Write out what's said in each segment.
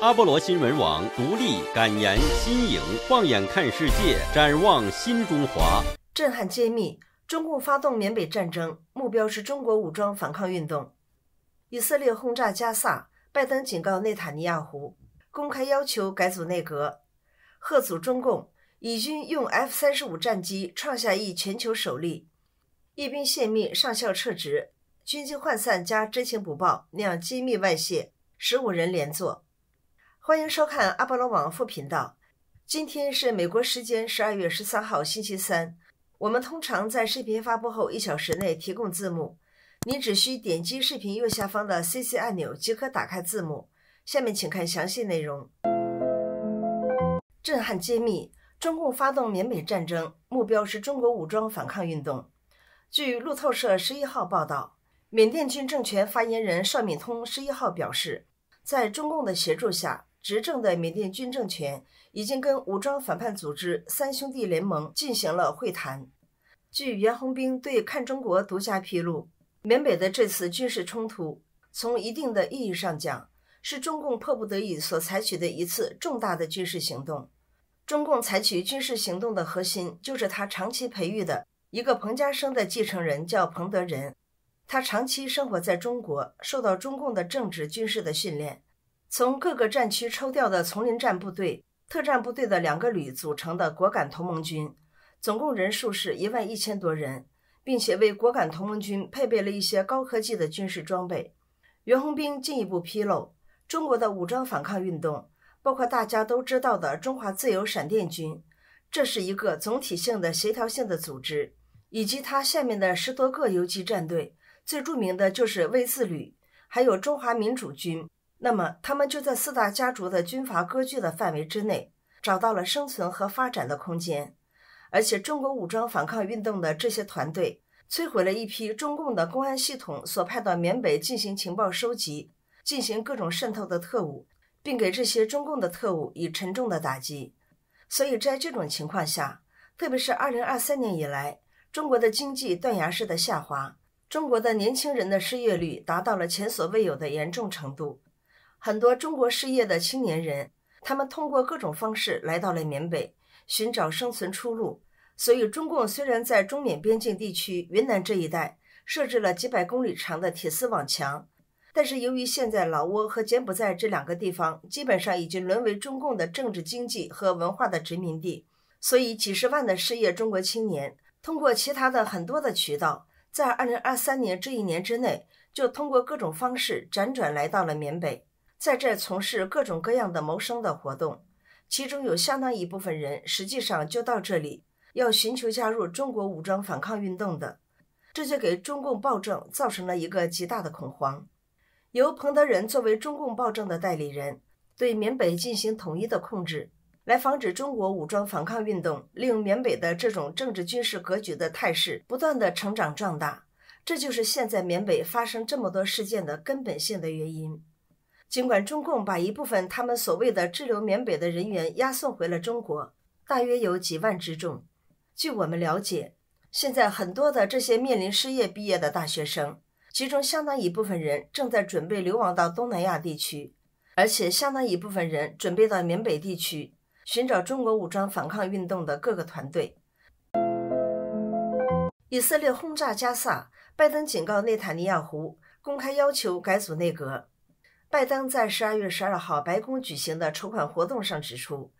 阿波罗新闻网独立、敢言、新颖，放眼看世界，展望新中华。震撼揭秘：中共发动缅北战争，目标是中国武装反抗运动。以色列轰炸加萨，拜登警告内塔尼亚胡，公开要求改组内阁，贺阻中共。以军用 F 三十五战机创下一全球首例。一兵泄密，上校撤职，军机涣散加知情不报，酿机密外泄，十五人连坐。欢迎收看阿波罗网副频道。今天是美国时间十二月十三号星期三。我们通常在视频发布后一小时内提供字幕，您只需点击视频右下方的 CC 按钮即可打开字幕。下面请看详细内容。震撼揭秘：中共发动缅北战争，目标是中国武装反抗运动。据路透社十一号报道，缅甸军政权发言人邵敏通十一号表示，在中共的协助下。执政的缅甸军政权已经跟武装反叛组织“三兄弟联盟”进行了会谈。据袁宏兵对《看中国》独家披露，缅北的这次军事冲突，从一定的意义上讲，是中共迫不得已所采取的一次重大的军事行动。中共采取军事行动的核心，就是他长期培育的一个彭家声的继承人，叫彭德仁。他长期生活在中国，受到中共的政治军事的训练。从各个战区抽调的丛林战部队、特战部队的两个旅组成的果敢同盟军，总共人数是一万一千多人，并且为果敢同盟军配备了一些高科技的军事装备。袁宏兵进一步披露，中国的武装反抗运动，包括大家都知道的中华自由闪电军，这是一个总体性的、协调性的组织，以及它下面的十多个游击战队，最著名的就是卫字旅，还有中华民主军。那么，他们就在四大家族的军阀割据的范围之内，找到了生存和发展的空间。而且，中国武装反抗运动的这些团队摧毁了一批中共的公安系统所派到缅北进行情报收集、进行各种渗透的特务，并给这些中共的特务以沉重的打击。所以在这种情况下，特别是2023年以来，中国的经济断崖式的下滑，中国的年轻人的失业率达到了前所未有的严重程度。很多中国失业的青年人，他们通过各种方式来到了缅北，寻找生存出路。所以，中共虽然在中缅边境地区云南这一带设置了几百公里长的铁丝网墙，但是由于现在老挝和柬埔寨这两个地方基本上已经沦为中共的政治、经济和文化的殖民地，所以几十万的失业中国青年通过其他的很多的渠道，在二零二三年这一年之内，就通过各种方式辗转来到了缅北。在这从事各种各样的谋生的活动，其中有相当一部分人实际上就到这里要寻求加入中国武装反抗运动的，这就给中共暴政造成了一个极大的恐慌。由彭德仁作为中共暴政的代理人，对缅北进行统一的控制，来防止中国武装反抗运动令缅北的这种政治军事格局的态势不断的成长壮大，这就是现在缅北发生这么多事件的根本性的原因。尽管中共把一部分他们所谓的滞留缅北的人员押送回了中国，大约有几万之众。据我们了解，现在很多的这些面临失业毕业的大学生，其中相当一部分人正在准备流亡到东南亚地区，而且相当一部分人准备到缅北地区寻找中国武装反抗运动的各个团队。以色列轰炸加萨，拜登警告内塔尼亚胡，公开要求改组内阁。拜登在十二月十二号白宫举行的筹款活动上指出，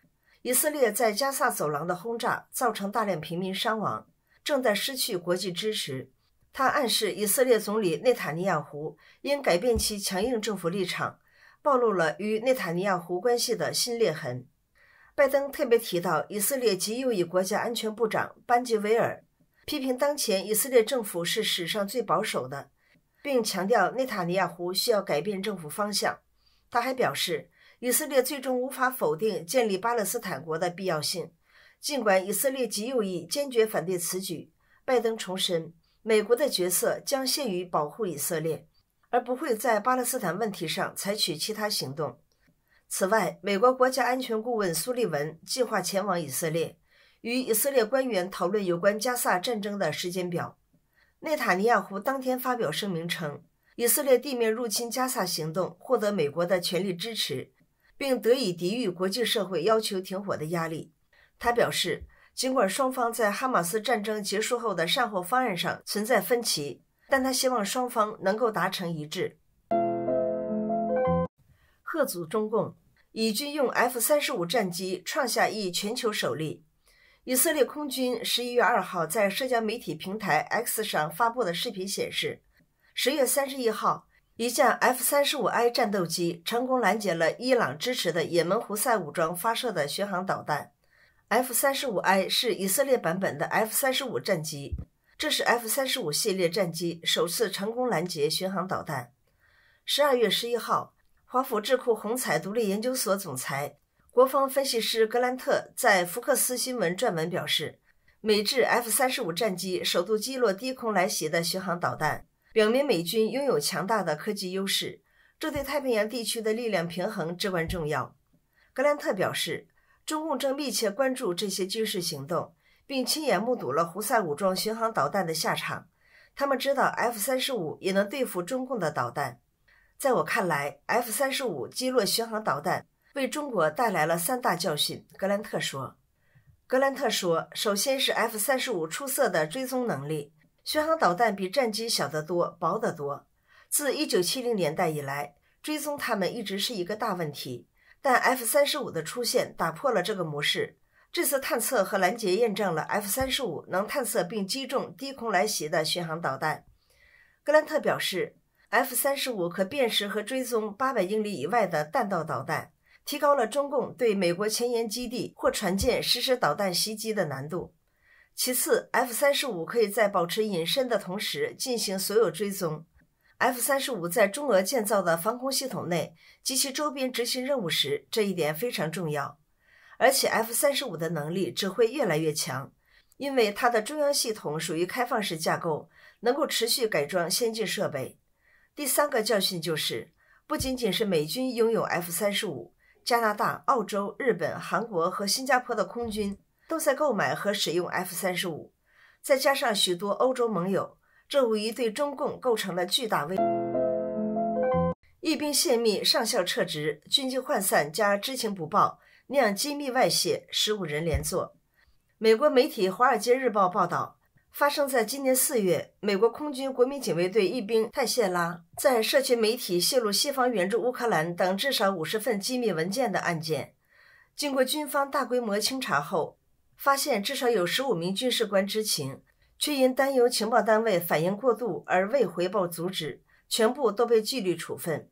以色列在加萨走廊的轰炸造成大量平民伤亡，正在失去国际支持。他暗示以色列总理内塔尼亚胡应改变其强硬政府立场，暴露了与内塔尼亚胡关系的新裂痕。拜登特别提到，以色列极右翼国家安全部长班吉维尔批评当前以色列政府是史上最保守的。并强调内塔尼亚胡需要改变政府方向。他还表示，以色列最终无法否定建立巴勒斯坦国的必要性。尽管以色列极右翼坚决反对此举，拜登重申，美国的角色将限于保护以色列，而不会在巴勒斯坦问题上采取其他行动。此外，美国国家安全顾问苏利文计划前往以色列，与以色列官员讨论有关加萨战争的时间表。内塔尼亚胡当天发表声明称，以色列地面入侵加萨行动获得美国的全力支持，并得以抵御国际社会要求停火的压力。他表示，尽管双方在哈马斯战争结束后的善后方案上存在分歧，但他希望双方能够达成一致。贺阻中共，以军用 F 三十五战机创下一全球首例。以色列空军十一月二号在社交媒体平台 X 上发布的视频显示，十月三十一号，一架 F 三十五 I 战斗机成功拦截了伊朗支持的也门胡塞武装发射的巡航导弹。F 三十五 I 是以色列版本的 F 三十五战机，这是 F 三十五系列战机首次成功拦截巡航导弹。十二月十一号，华府智库红彩独立研究所总裁。国防分析师格兰特在福克斯新闻撰文表示，美制 F 三十五战机首度击落低空来袭的巡航导弹，表明美军拥有强大的科技优势，这对太平洋地区的力量平衡至关重要。格兰特表示，中共正密切关注这些军事行动，并亲眼目睹了胡塞武装巡航导弹的下场。他们知道 F 三十五也能对付中共的导弹。在我看来，F 三十五击落巡航导弹。为中国带来了三大教训，格兰特说。格兰特说，首先是 F 三十五出色的追踪能力，巡航导弹比战机小得多、薄得多。自一九七零年代以来，追踪它们一直是一个大问题，但 F 三十五的出现打破了这个模式。这次探测和拦截验证了 F 三十五能探测并击中低空来袭的巡航导弹。格兰特表示，F 三十五可辨识和追踪八百英里以外的弹道导弹。提高了中共对美国前沿基地或船舰实施导弹袭击的难度。其次，F 三十五可以在保持隐身的同时进行所有追踪。F 三十五在中俄建造的防空系统内及其周边执行任务时，这一点非常重要。而且，F 三十五的能力只会越来越强，因为它的中央系统属于开放式架构，能够持续改装先进设备。第三个教训就是，不仅仅是美军拥有 F 三十五。加拿大、澳洲、日本、韩国和新加坡的空军都在购买和使用 F 三十五，再加上许多欧洲盟友，这无疑对中共构成了巨大威。一兵泄密，上校撤职，军纪涣散加知情不报，酿机密外泄，十五人连坐。美国媒体《华尔街日报》报道。发生在今年四月，美国空军国民警卫队一兵泰谢拉在社群媒体泄露西方援助乌克兰等至少五十份机密文件的案件，经过军方大规模清查后，发现至少有十五名军事官知情，却因担忧情报单位反应过度而未回报阻止，全部都被纪律处分。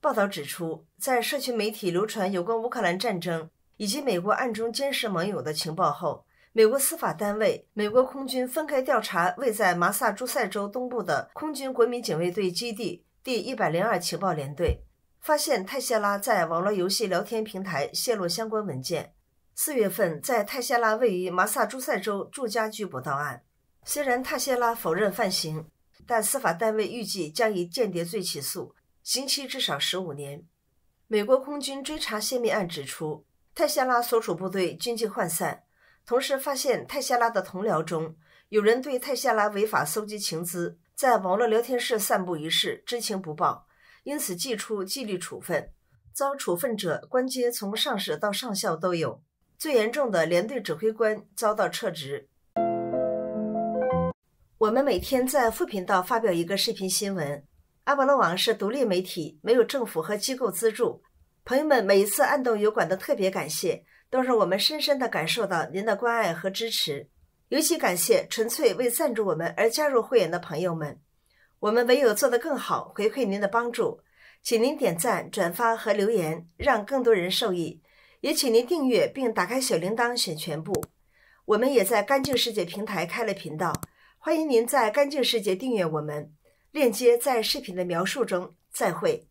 报道指出，在社群媒体流传有关乌克兰战争以及美国暗中监视盟友的情报后。美国司法单位、美国空军分开调查位在马萨诸塞州东部的空军国民警卫队基地第一百零二情报连队，发现泰谢拉在网络游戏聊天平台泄露相关文件。四月份，在泰谢拉位于马萨诸塞州住家拘捕到案。虽然泰谢拉否认犯行，但司法单位预计将以间谍罪起诉，刑期至少十五年。美国空军追查泄密案指出，泰谢拉所属部队军纪涣散。同时发现泰谢拉的同僚中有人对泰谢拉违法搜集情资，在网络聊天室散布一事知情不报，因此记出纪律处分。遭处分者官阶从上士到上校都有，最严重的连队指挥官遭到撤职。我们每天在副频道发表一个视频新闻。阿波罗网是独立媒体，没有政府和机构资助。朋友们每一次按动油管的特别感谢。都是我们深深地感受到您的关爱和支持，尤其感谢纯粹为赞助我们而加入会员的朋友们。我们唯有做得更好，回馈您的帮助，请您点赞、转发和留言，让更多人受益。也请您订阅并打开小铃铛，选全部。我们也在干净世界平台开了频道，欢迎您在干净世界订阅我们，链接在视频的描述中。再会。